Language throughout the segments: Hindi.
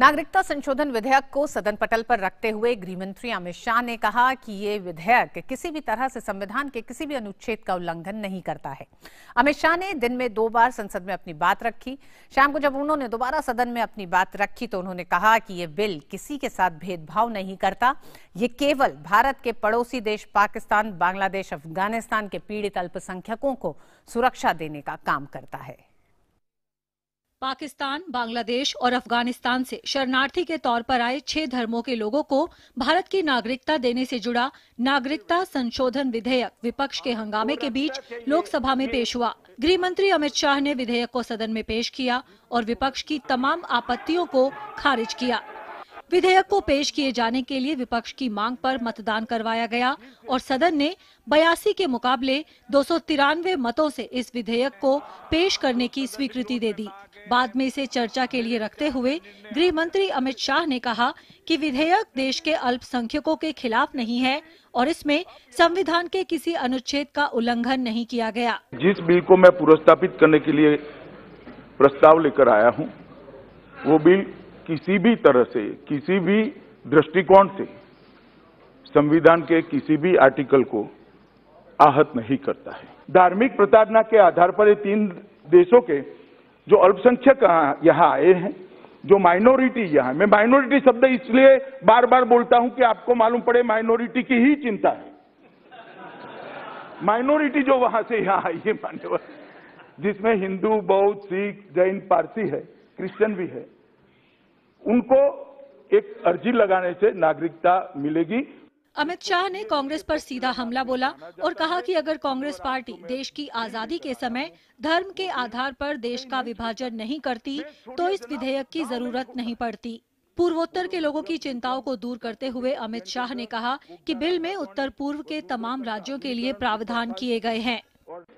नागरिकता संशोधन विधेयक को सदन पटल पर रखते हुए गृहमंत्री अमित शाह ने कहा कि ये विधेयक किसी भी तरह से संविधान के किसी भी अनुच्छेद का उल्लंघन नहीं करता है। अमित शाह ने दिन में दो बार संसद में अपनी बात रखी। शाम को जब उन्होंने दोबारा सदन में अपनी बात रखी तो उन्होंने कहा कि ये बिल किसी के साथ भेदभाव नहीं करता। ये केवल भारत के पड़ोसी देश पाकिस्तान, बांग्लादेश, अफ़गानिस्तान के पीड़ित अल्पसंख्यकों को सुरक्षा देने का काम करता है। पाकिस्तान, बांग्लादेश और अफ़गानिस्तान से शरणार्थी के तौर पर आए छह धर्मों के लोगों को भारत की नागरिकता देने से जुड़ा नागरिकता संशोधन विधेयक विपक्ष के हंगामे के बीच लोकसभा में पेश हुआ। गृह मंत्री अमित शाह ने विधेयक को सदन में पेश किया और विपक्ष की तमाम आपत्तियों को खारिज किया। विधेयक को पेश किए जाने के लिए विपक्ष की मांग पर मतदान करवाया गया और सदन ने बयासी के मुकाबले दो सौ तिरानवे मतों से इस विधेयक को पेश करने की स्वीकृति दे दी। बाद में इसे चर्चा के लिए रखते हुए गृह मंत्री अमित शाह ने कहा कि विधेयक देश के अल्पसंख्यकों के खिलाफ नहीं है और इसमें संविधान के किसी अनुच्छेद का उल्लंघन नहीं किया गया। जिस बिल को मैं पुरस्तापित करने के लिए प्रस्ताव लेकर आया हूँ, वो बिल किसी भी तरह से, किसी भी दृष्टिकोण से संविधान के किसी भी आर्टिकल को आहत नहीं करता है। धार्मिक प्रताड़ना के आधार पर तीन देशों के जो अल्पसंख्यक यहाँ आए हैं, जो माइनॉरिटी यहाँ मैं माइनॉरिटी शब्द इसलिए बार बार बोलता हूँ कि आपको मालूम पड़े माइनॉरिटी की ही चिंता है। माइनॉरिटी जो वहाँ से यहाँ आई है मान्यवर जिसमें हिंदू, बौद्ध, सिख, जैन, पारसी है, क्रिश्चियन भी है। उनको एक अर्जी लगाने से नागरिकता मिलेगी। अमित शाह ने कांग्रेस पर सीधा हमला बोला और कहा कि अगर कांग्रेस पार्टी देश की आज़ादी के समय धर्म के आधार पर देश का विभाजन नहीं करती तो इस विधेयक की ज़रूरत नहीं पड़ती। पूर्वोत्तर के लोगों की चिंताओं को दूर करते हुए अमित शाह ने कहा कि बिल में उत्तर पूर्व के तमाम राज्यों के लिए प्रावधान किए गए हैं।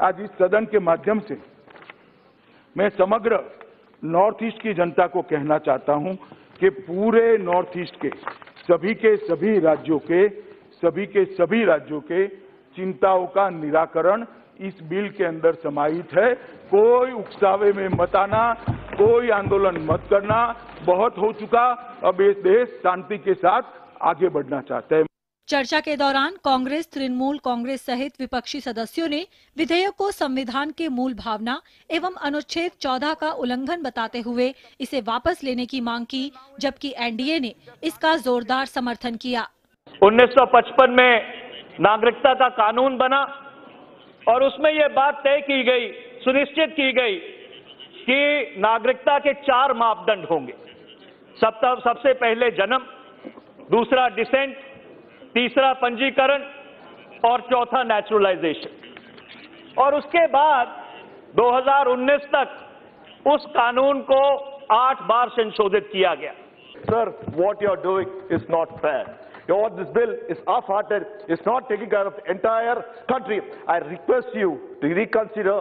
आज इस सदन के माध्यम से मैं समग्र नॉर्थ ईस्ट की जनता को कहना चाहता हूँ कि पूरे नॉर्थ ईस्ट के, सभी के सभी राज्यों के, सभी के सभी राज्यों के चिंताओं का निराकरण इस बिल के अंदर समाहित है। कोई उकसावे में मत आना, कोई आंदोलन मत करना, बहुत हो चुका। अब ये देश शांति के साथ आगे बढ़ना चाहता है। चर्चा के दौरान कांग्रेस, तृणमूल कांग्रेस सहित विपक्षी सदस्यों ने विधेयक को संविधान के मूल भावना एवं अनुच्छेद 14 का उल्लंघन बताते हुए इसे वापस लेने की मांग की, जबकि एनडीए ने इसका जोरदार समर्थन किया। 1955 में नागरिकता का कानून बना और उसमें यह बात तय की गई, सुनिश्चित की गई कि नागरिकता के चार मापदंड होंगे। सब सबसे पहले जन्म, दूसरा डिसेंट तीसरा पंजीकरण और चौथा नेचुरलाइजेशन और उसके बाद 2019 तक उस कानून को आठ बार संशोधित किया गया। Sir what you are doing is not fair your this bill is half hearted is not taking care of entire country I request you to reconsider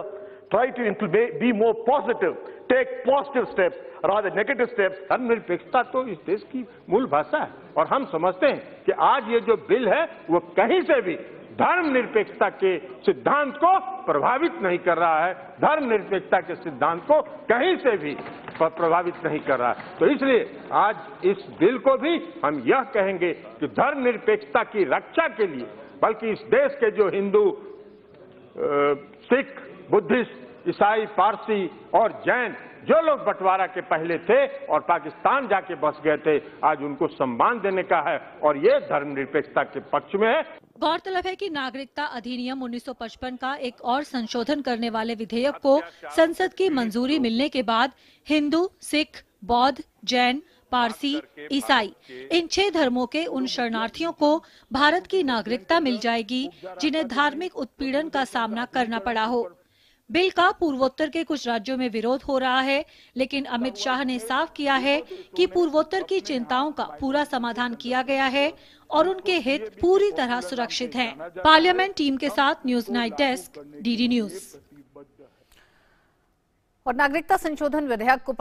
try to be more positive, take positive steps, rather negative steps. धर्मनिरपेक्षता तो इस देश की मूल भाषा है। और हम समझते हैं कि आज ये जो बिल है वो कहीं से भी धर्मनिरपेक्षता के सिद्धांत को प्रभावित नहीं कर रहा है। धर्मनिरपेक्षता के सिद्धांत को कहीं से भी प्रभावित नहीं कर रहा है। तो इसलिए आज इस बिल को भी हम यह कहेंगे कि धर्मनिरपेक्षता की रक्षा के लिए बल्कि इस देश के जो हिंदू सिख बुद्धिस्ट, ईसाई, पारसी और जैन, जो लोग बंटवारा के पहले थे और पाकिस्तान जाके बस गए थे, आज उनको सम्मान देने का है और ये धर्मनिरपेक्षता के पक्ष में है। गौरतलब है कि नागरिकता अधिनियम 1955 का एक और संशोधन करने वाले विधेयक को संसद की मंजूरी मिलने के बाद हिंदू, सिख, बौद्ध, जैन, पारसी, ईसाई, इन छह धर्मों के उन शरणार्थियों को भारत की नागरिकता मिल जाएगी, जिन्हें धार्मिक उत्पीड़न का सामना करना पड़ा हो। बिल का पूर्वोत्तर के कुछ राज्यों में विरोध हो रहा है, लेकिन अमित शाह ने साफ़ किया है कि पूर्वोत्तर की चिंताओं का पूरा समाधान किया गया है और उनके हित पूरी तरह सुरक्षित हैं। पार्लियामेंट टीम के साथ news night desk, DD news और नागरिकता संशोधन विधेयक को